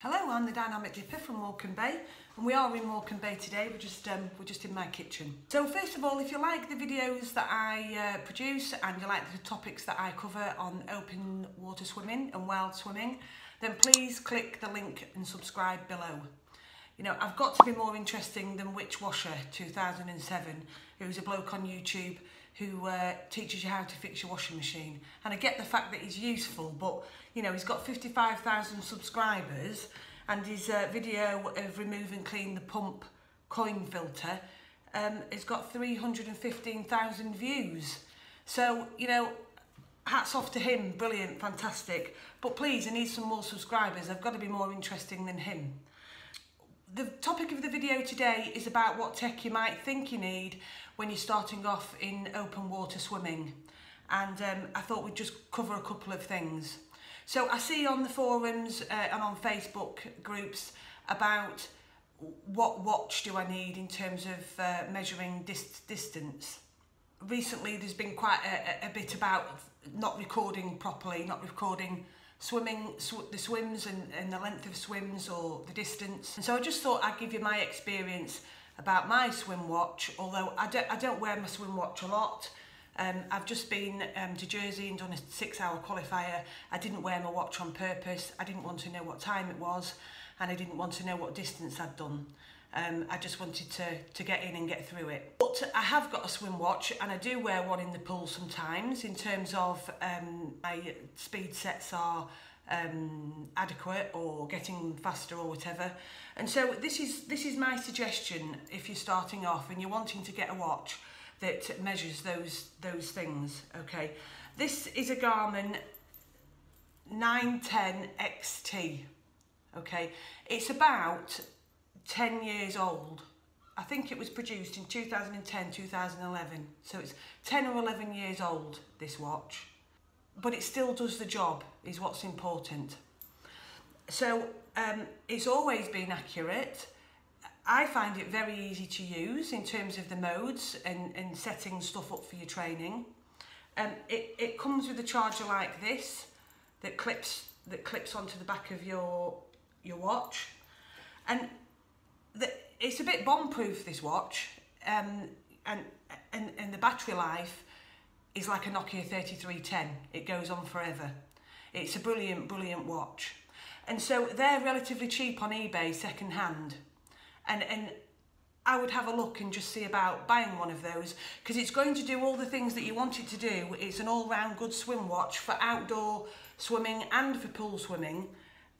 Hello, I'm the Dynamic Dipper from Morecambe Bay and we are in Morecambe Bay today, we're just, um, we're just in my kitchen. So first of all, if you like the videos that I uh, produce and you like the topics that I cover on open water swimming and wild swimming, then please click the link and subscribe below. You know, I've got to be more interesting than Witch Washer 2007, who's a bloke on YouTube who uh, teaches you how to fix your washing machine. And I get the fact that he's useful, but you know, he's got 55,000 subscribers and his uh, video of remove and clean the pump coin filter um, has got 315,000 views. So, you know, hats off to him, brilliant, fantastic. But please, I need some more subscribers. I've got to be more interesting than him. The topic of the video today is about what tech you might think you need when you're starting off in open water swimming. And um, I thought we'd just cover a couple of things. So I see on the forums uh, and on Facebook groups about what watch do I need in terms of uh, measuring dis distance. Recently there's been quite a, a bit about not recording properly, not recording swimming, sw the swims and, and the length of swims or the distance. And so I just thought I'd give you my experience about my swim watch, although I don't, I don't wear my swim watch a lot. Um, I've just been um, to Jersey and done a six hour qualifier. I didn't wear my watch on purpose. I didn't want to know what time it was and I didn't want to know what distance I'd done. Um, I just wanted to, to get in and get through it. But I have got a swim watch and I do wear one in the pool sometimes in terms of um, my speed sets are um, adequate or getting faster or whatever. And so this is, this is my suggestion if you're starting off and you're wanting to get a watch that measures those those things okay this is a Garmin 910 XT okay it's about 10 years old. I think it was produced in 2010 2011 so it's 10 or 11 years old this watch. But it still does the job is what's important. So um, it's always been accurate. I find it very easy to use in terms of the modes and, and setting stuff up for your training. Um, it, it comes with a charger like this that clips that clips onto the back of your your watch. And it's a bit bomb proof this watch. Um, and, and, and the battery life is like a Nokia 3310 it goes on forever. It's a brilliant brilliant watch. And so they're relatively cheap on eBay second hand and and I would have a look and just see about buying one of those because it's going to do all the things that you want it to do. It's an all-round good swim watch for outdoor swimming and for pool swimming.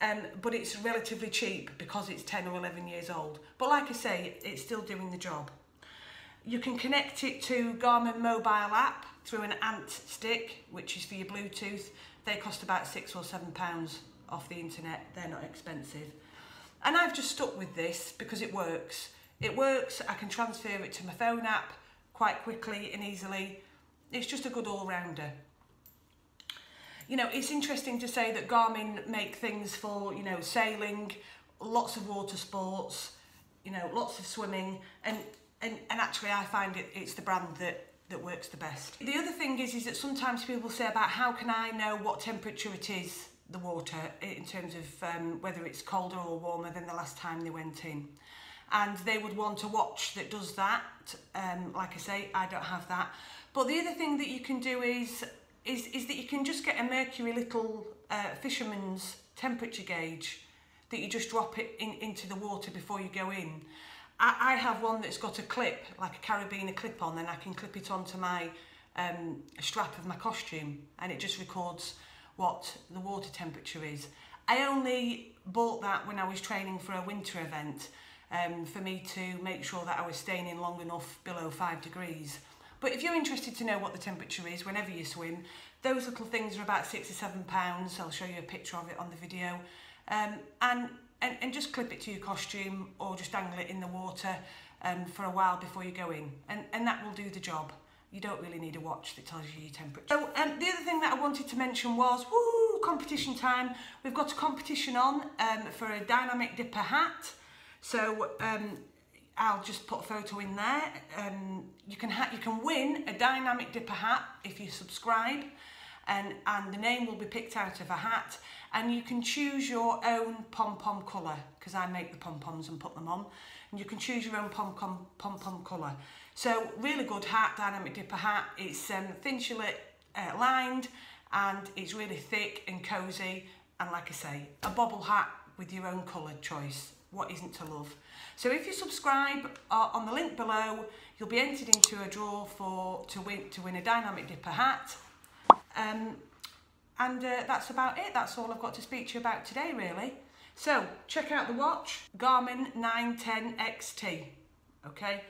Um, but it's relatively cheap because it's 10 or 11 years old. But like I say, it's still doing the job. You can connect it to Garmin mobile app through an ANT stick, which is for your Bluetooth. They cost about six or seven pounds off the internet. They're not expensive. And I've just stuck with this because it works. It works, I can transfer it to my phone app quite quickly and easily. It's just a good all-rounder. You know, it's interesting to say that Garmin make things for, you know, sailing, lots of water sports, you know, lots of swimming, and, and, and actually I find it, it's the brand that that works the best. The other thing is, is that sometimes people say about how can I know what temperature it is the water in terms of um, whether it's colder or warmer than the last time they went in. And they would want a watch that does that. Um, like I say, I don't have that. But the other thing that you can do is is, is that you can just get a mercury little uh, fisherman's temperature gauge that you just drop it in, into the water before you go in. I, I have one that's got a clip, like a carabiner clip on, and I can clip it onto my um, strap of my costume and it just records what the water temperature is. I only bought that when I was training for a winter event um, for me to make sure that I was staying in long enough below five degrees. But if you're interested to know what the temperature is whenever you swim, those little things are about six or seven pounds. I'll show you a picture of it on the video. Um, and, and, and just clip it to your costume or just dangle it in the water um, for a while before you go in. And, and that will do the job you don't really need a watch that tells you your temperature. So um, the other thing that I wanted to mention was, woo, competition time. We've got a competition on um, for a dynamic dipper hat. So um, I'll just put a photo in there. Um, you can you can win a dynamic dipper hat if you subscribe. and, and the name will be picked out of a hat and you can choose your own pom-pom colour because I make the pom-poms and put them on and you can choose your own pom-pom pom-pom colour. So really good hat, Dynamic Dipper hat. It's um, thin uh, lined and it's really thick and cosy and like I say, a bobble hat with your own coloured choice. What isn't to love? So if you subscribe uh, on the link below, you'll be entered into a draw for to win to win a Dynamic Dipper hat. Um, and uh, that's about it. That's all I've got to speak to you about today, really. So check out the watch, Garmin 910 XT. Okay,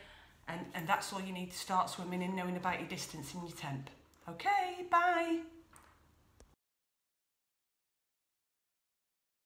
and and that's all you need to start swimming and knowing about your distance and your temp. Okay, bye.